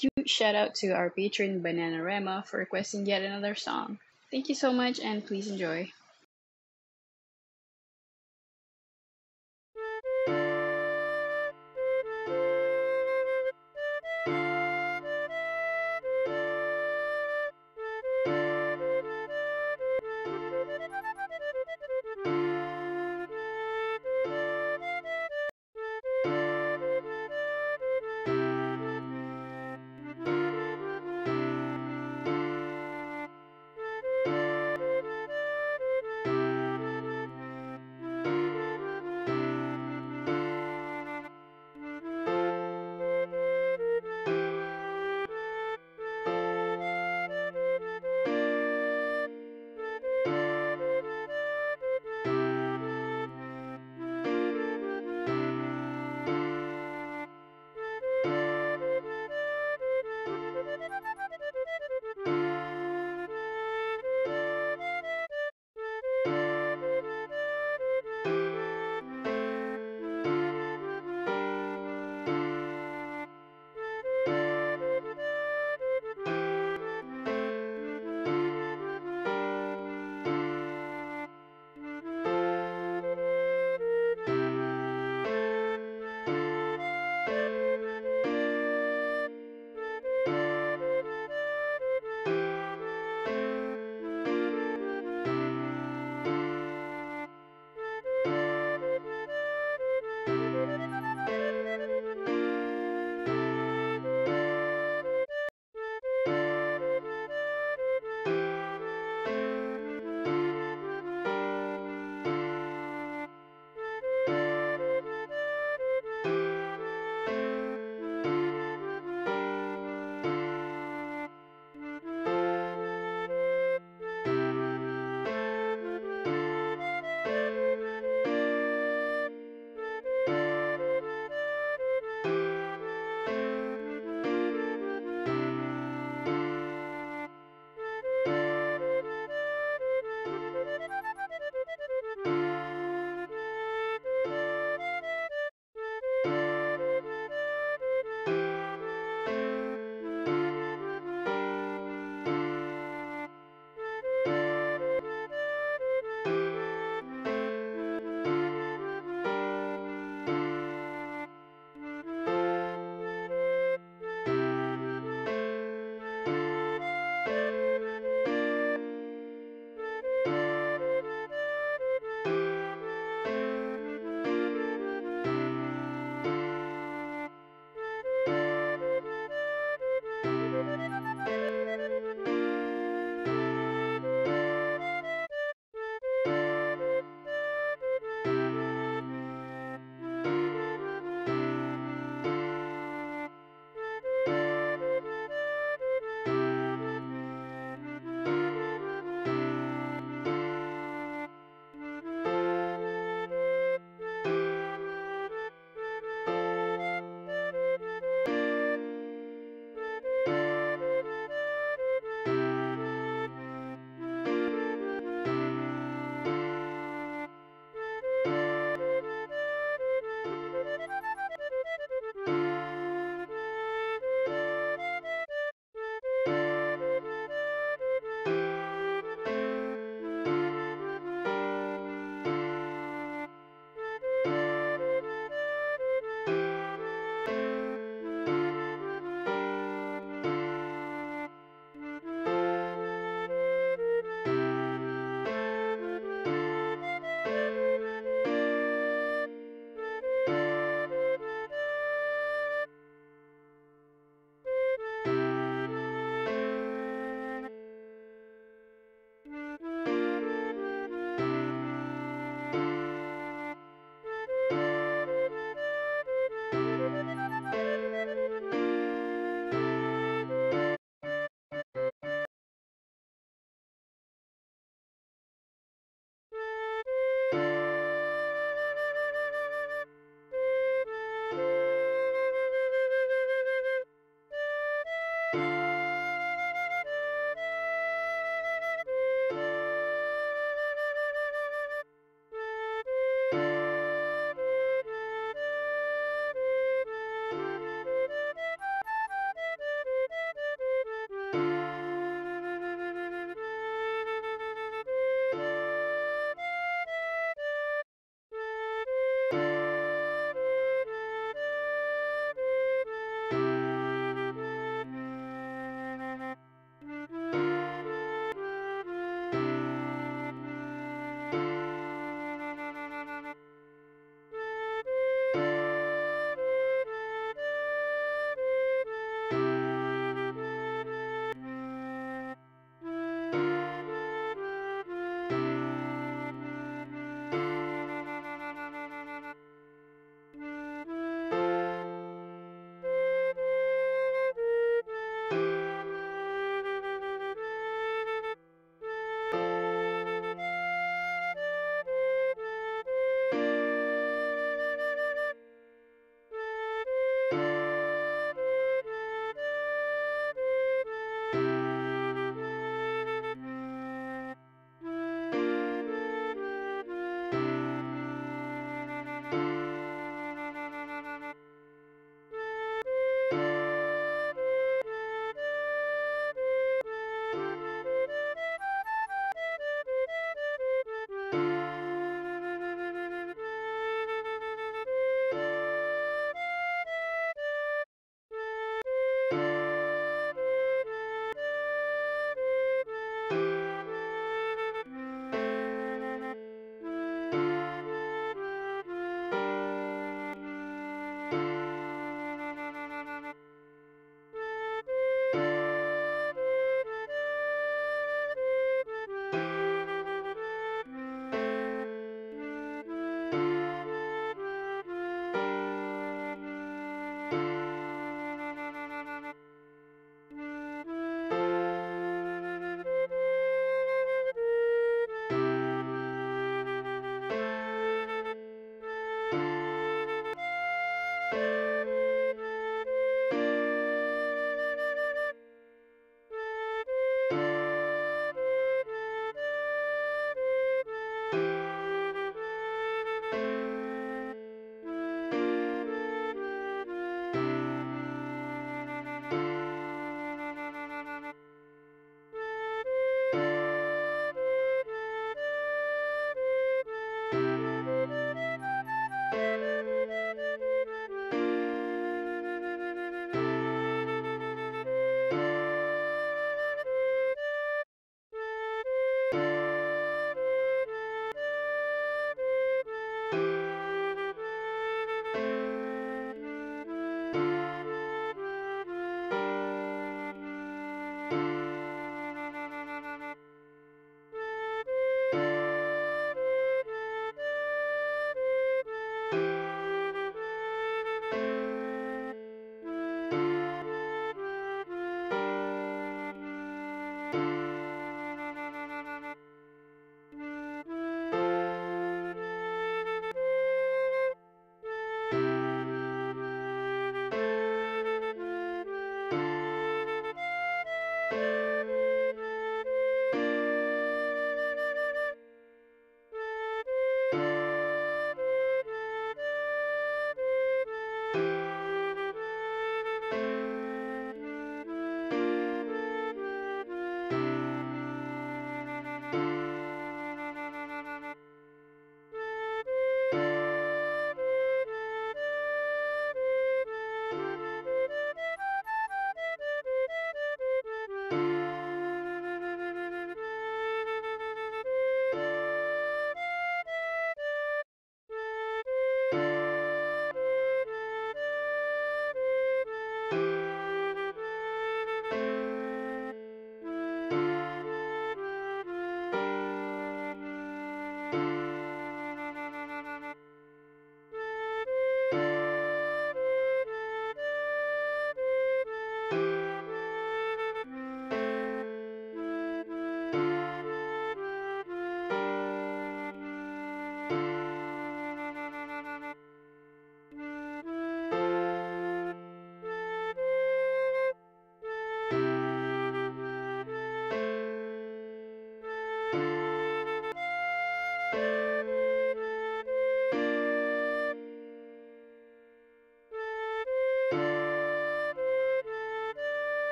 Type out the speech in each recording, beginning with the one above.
huge shout out to our patron Banana Rema for requesting yet another song. Thank you so much and please enjoy.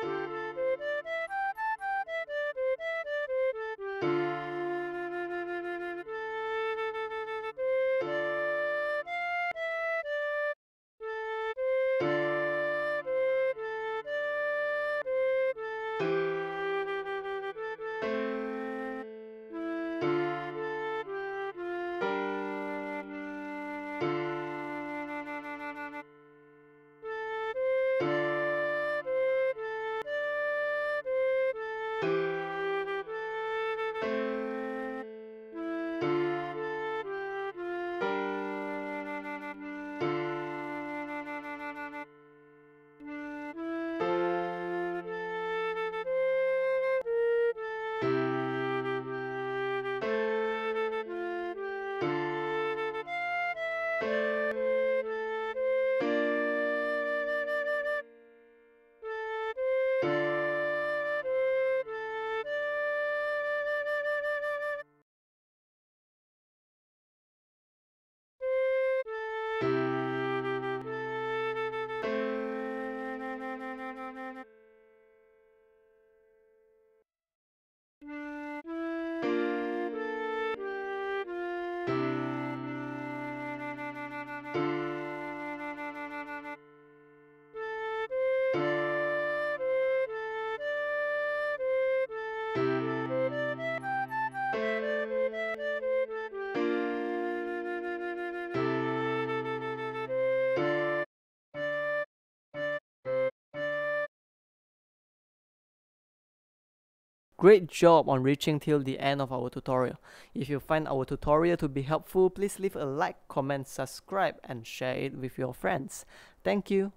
Thank you. Great job on reaching till the end of our tutorial. If you find our tutorial to be helpful, please leave a like, comment, subscribe and share it with your friends. Thank you.